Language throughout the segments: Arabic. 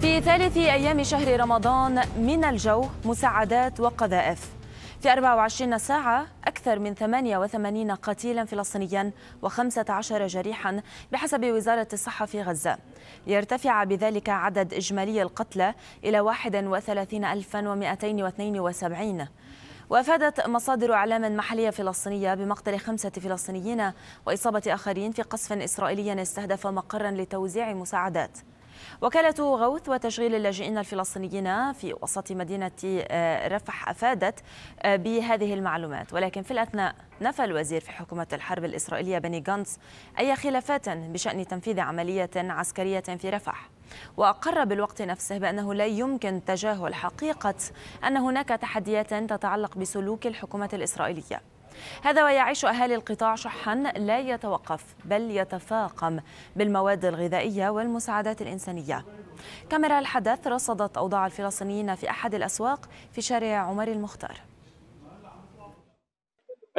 في ثالث أيام شهر رمضان من الجو مساعدات وقذائف. في 24 ساعة أكثر من 88 قتيلا فلسطينيا و15 جريحا بحسب وزارة الصحة في غزة. ليرتفع بذلك عدد إجمالي القتلى إلى 31272 وأفادت مصادر إعلام محلية فلسطينية بمقتل خمسة فلسطينيين وإصابة آخرين في قصف إسرائيلي استهدف مقرا لتوزيع مساعدات. وكالة غوث وتشغيل اللاجئين الفلسطينيين في وسط مدينة آه، رفح أفادت آه، بهذه المعلومات. ولكن في الأثناء نفى الوزير في حكومة الحرب الإسرائيلية بني غانتس أي خلافات بشأن تنفيذ عملية عسكرية في رفح. وأقر بالوقت نفسه بأنه لا يمكن تجاهل حقيقة أن هناك تحديات تتعلق بسلوك الحكومة الإسرائيلية. هذا ويعيش أهالي القطاع شحا لا يتوقف بل يتفاقم بالمواد الغذائية والمساعدات الإنسانية. كاميرا الحدث رصدت أوضاع الفلسطينيين في أحد الأسواق في شارع عمر المختار.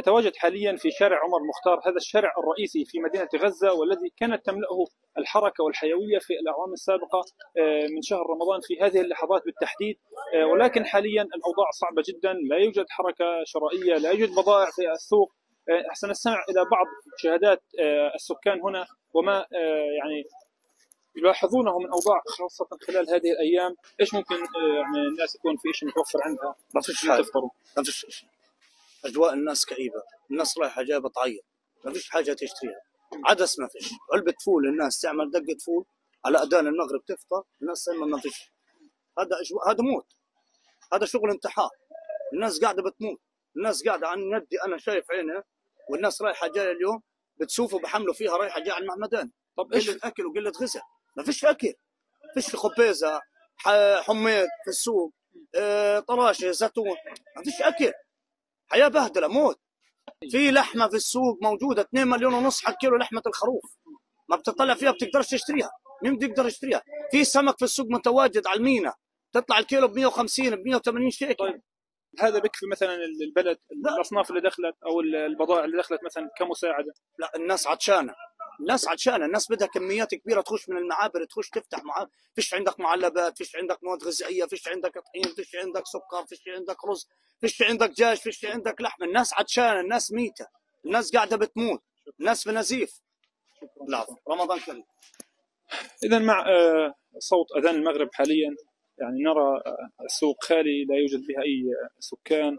أتواجد حاليا في شارع عمر مختار هذا الشارع الرئيسي في مدينة غزة والذي كانت تملأه الحركة والحيوية في الأعوام السابقة آه، من شهر رمضان في هذه اللحظات بالتحديد. آه، ولكن حاليا الأوضاع صعبة جدا لا يوجد حركة شرائية لا يوجد بضائع في السوق. آه، سنستمع إلى بعض شهادات السكان هنا وما يعني يلاحظونه من أوضاع خاصة خلال هذه الأيام. إيش ممكن يعني الناس يكون في شيء متوفر عندها؟ ما فيش حاجة ما فيش شيء أجواء الناس كئيبة. الناس رايحة جاية بتعيط ما فيش حاجة تشتريها. عدس ما فيش. علبة فول الناس تعمل دقة فول على أذان المغرب تفطر الناس ما فيش. هذا أجواء هذا موت. هذا شغل انتحار. الناس قاعدة بتموت. الناس قاعدة عن يدي أنا شايف عينه والناس رايحة جاية اليوم بتشوفوا بحملوا فيها رايحة جاية على المعمدان طب إيش؟ أكل وقلة غذاء. ما فيش أكل. فيش خبيزة حميد في السوق آه طراشة زيتون. ما فيش أكل. حياة بهدلة موت. في لحمة في السوق موجودة 2 مليون ونص حق كيلو لحمة الخروف. ما بتطلع فيها بتقدرش تشتريها. مين بيقدر يشتريها؟ في سمك في السوق متواجد على المينا. تطلع الكيلو ب 150 ب 180 شيكل طيب. هذا بكفي مثلا البلد الأصناف اللي دخلت أو البضائع اللي دخلت مثلا كمساعدة. لا الناس عطشانة. الناس عطشانه الناس بدها كميات كبيرة تخش من المعابر تخش تفتح معابر فيش عندك معلبات فيش عندك مواد غذائية فيش عندك طحين فيش عندك سكر فيش عندك رز فيش عندك دجاج فيش عندك لحم الناس عطشانه الناس ميتة. الناس قاعدة بتموت. الناس بنزيف. لا رمضان كريم. اذا مع آه، صوت أذان المغرب حاليا. يعني نرى السوق خالي لا يوجد بها أي سكان. آه،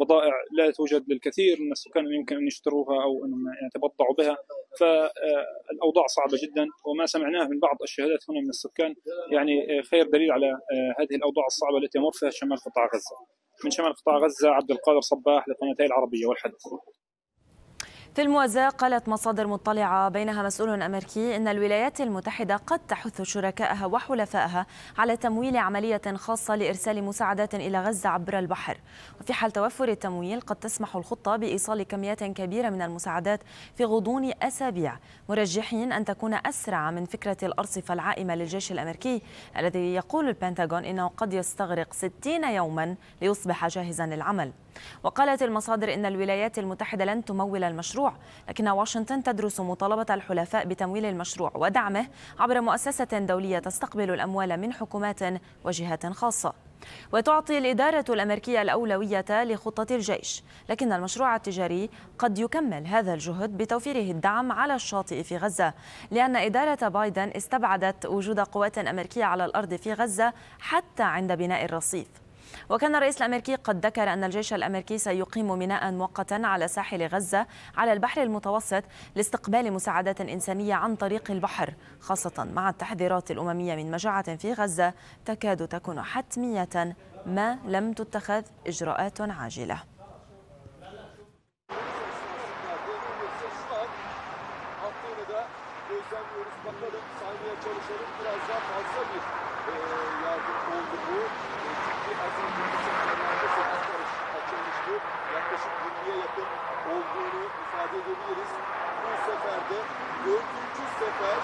بضائع لا توجد للكثير من السكان يمكن أن يشتروها أو انهم يتبضعوا بها فالاوضاع صعبة جدا وما سمعناه من بعض الشهادات هنا من السكان يعني خير دليل على آه، هذه الأوضاع الصعبة التي يمر فيها شمال قطاع غزة. من شمال قطاع غزة عبد القادر صباح لقناتي العربية والحدث. في الموازاة قالت مصادر مطلعة بينها مسؤول أمريكي أن الولايات المتحدة قد تحث شركائها وحلفائها على تمويل عملية خاصة لإرسال مساعدات إلى غزة عبر البحر. وفي حال توفر التمويل قد تسمح الخطة بإيصال كميات كبيرة من المساعدات في غضون أسابيع. مرجحين أن تكون أسرع من فكرة الأرصفة العائمة للجيش الأمريكي الذي يقول البنتاغون إنه قد يستغرق 60 يوما ليصبح جاهزا للعمل. وقالت المصادر إن الولايات المتحدة لن تمول المشروع لكن واشنطن تدرس مطالبة الحلفاء بتمويل المشروع ودعمه عبر مؤسسة دولية تستقبل الأموال من حكومات وجهات خاصة. وتعطي الإدارة الأمريكية الأولوية لخطة الجيش لكن المشروع التجاري قد يكمل هذا الجهد بتوفيره الدعم على الشاطئ في غزة لأن إدارة بايدن استبعدت وجود قوات أمريكية على الأرض في غزة حتى عند بناء الرصيف. وكان الرئيس الأمريكي قد ذكر أن الجيش الأمريكي سيقيم ميناء مؤقتا على ساحل غزة على البحر المتوسط لاستقبال مساعدات إنسانية عن طريق البحر خاصة مع التحذيرات الأممية من مجاعة في غزة تكاد تكون حتمية ما لم تتخذ إجراءات عاجلة. Bakalım saymaya çalışalım. Biraz daha fazla bir e, yardım oldu bu. az önce seferlerde 8 karış açılmıştı. Yaklaşık 20'ye yakın olduğunu ifade edebiliriz. Bu seferde dördüncü sefer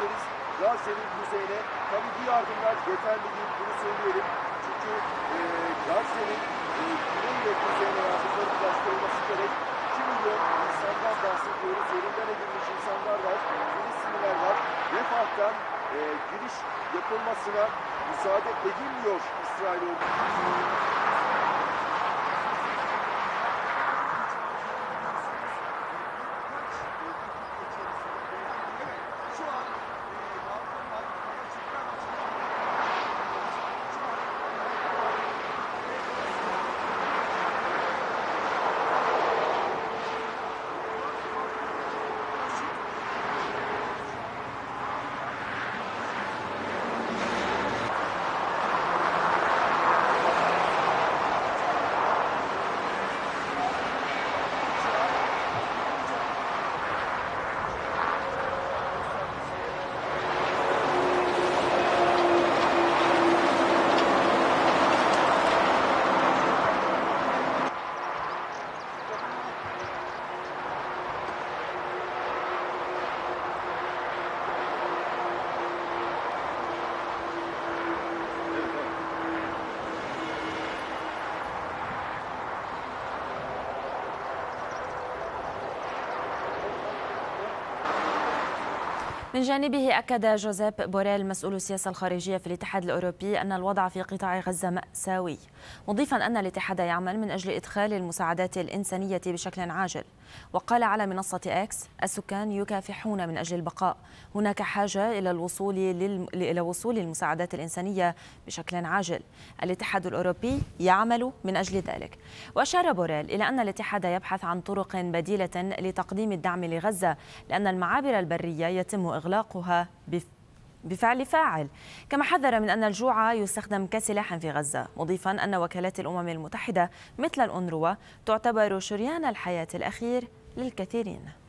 deriz Gazze'nin kuzeyine. Tabi bu yardımlar yeterli değil bunu söyleyelim. Çünkü e, Gazze'nin e, güney ve kuzeyine yardımların ulaştırılması gerek. 2 milyon insandan bahsediyoruz. Yerinden edilmiş insanlar var. Filistinliler var. Refah'tan e, giriş yapılmasına müsaade edilmiyor İsrail ordusu. من جانبه أكد جوزيب بوريل مسؤول السياسة الخارجية في الاتحاد الأوروبي أن الوضع في قطاع غزة مأساوي مضيفا أن الاتحاد يعمل من أجل إدخال المساعدات الإنسانية بشكل عاجل. وقال على منصة إكس السكان يكافحون من أجل البقاء هناك حاجة إلى الوصول للم... إلى وصول المساعدات الإنسانية بشكل عاجل الاتحاد الأوروبي يعمل من أجل ذلك وأشار بوريل إلى أن الاتحاد يبحث عن طرق بديلة لتقديم الدعم لغزة لأن المعابر البرية يتم إغلاقها. بفعل فاعل. كما حذر من أن الجوع يستخدم كسلاح في غزة مضيفا أن وكالات الأمم المتحدة مثل الأنروا تعتبر شريان الحياة الأخير للكثيرين.